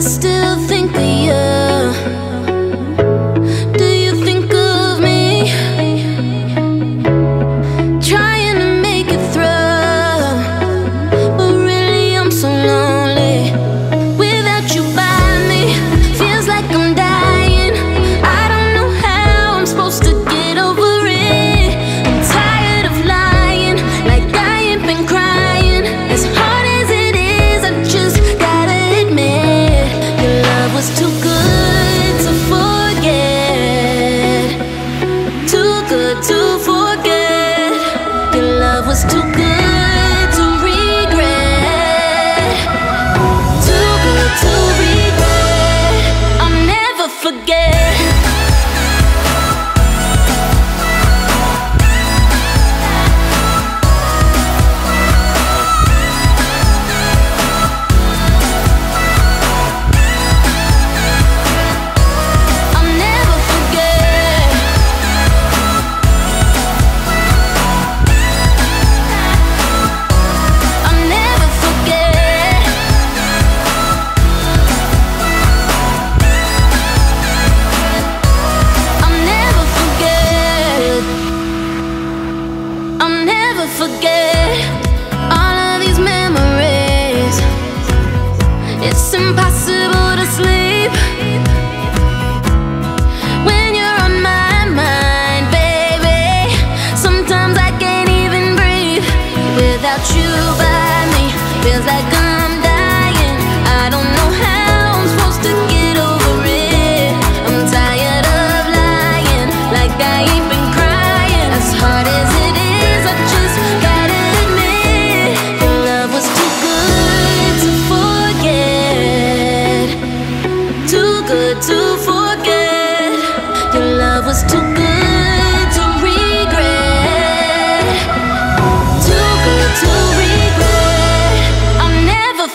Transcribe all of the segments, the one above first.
Still forget all of these memories. It's impossible to sleep when you're on my mind, baby. Sometimes I can't even breathe without you by me. Feels like I'm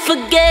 forget.